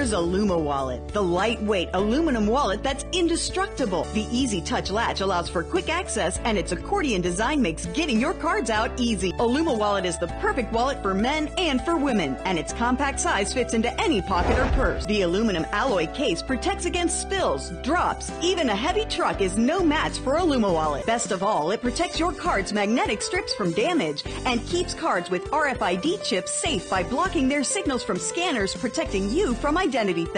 There's Aluma Wallet, the lightweight aluminum wallet that's indestructible. The easy touch latch allows for quick access and its accordion design makes getting your cards out easy. Aluma Wallet is the perfect wallet for men and for women, and its compact size fits into any pocket or purse. The aluminum alloy case protects against spills, drops, even a heavy truck is no match for Aluma Wallet. Best of all, it protects your card's magnetic strips from damage and keeps cards with RFID chips safe by blocking their signals from scanners, protecting you from identity theft.